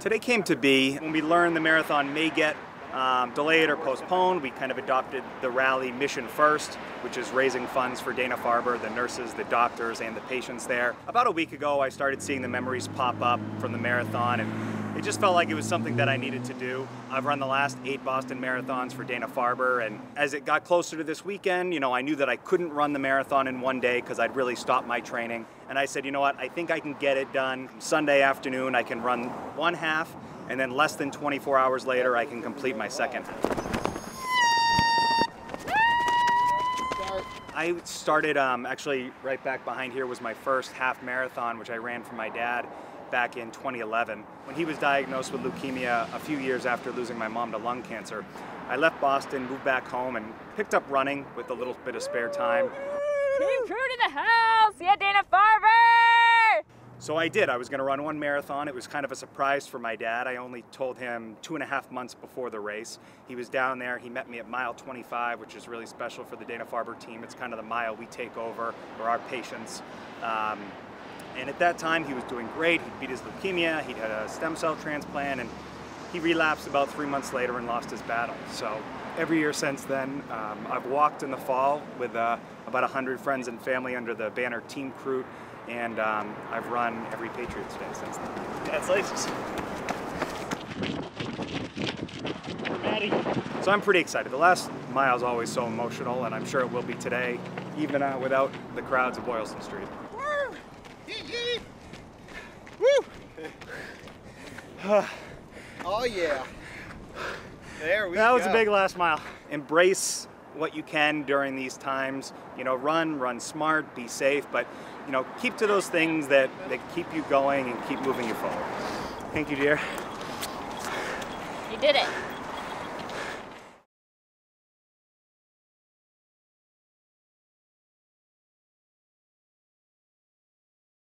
Today came to be when we learned the marathon may get um, delayed or postponed. We kind of adopted the rally mission first, which is raising funds for Dana-Farber, the nurses, the doctors, and the patients there. About a week ago, I started seeing the memories pop up from the marathon, and it just felt like it was something that I needed to do. I've run the last eight Boston marathons for Dana-Farber, and as it got closer to this weekend, you know, I knew that I couldn't run the marathon in one day because I'd really stopped my training. And I said, you know what, I think I can get it done. Sunday afternoon, I can run one half, and then less than 24 hours later, I can complete my second. I started um, actually right back behind here was my first half marathon, which I ran for my dad back in 2011. When he was diagnosed with leukemia a few years after losing my mom to lung cancer, I left Boston, moved back home, and picked up running with a little bit of spare time. Team crew to the house! Yeah, Dana-Farber! So I did. I was going to run one marathon. It was kind of a surprise for my dad. I only told him two and a half months before the race. He was down there. He met me at mile 25, which is really special for the Dana-Farber team. It's kind of the mile we take over for our patients. Um, and at that time, he was doing great. He beat his leukemia. he'd had a stem cell transplant, and he relapsed about three months later and lost his battle. So every year since then, um, I've walked in the fall with uh, about 100 friends and family under the banner Team Kroot and um, I've run every Patriots Day since then. Congratulations. So I'm pretty excited. The last mile is always so emotional, and I'm sure it will be today, even uh, without the crowds of Boylston Street. Woo! Yee, Woo! oh yeah. There we that go. was a big last mile. Embrace what you can during these times. You know, run, run smart, be safe, but you know, keep to those things that, that keep you going and keep moving you forward. Thank you, dear. You did it.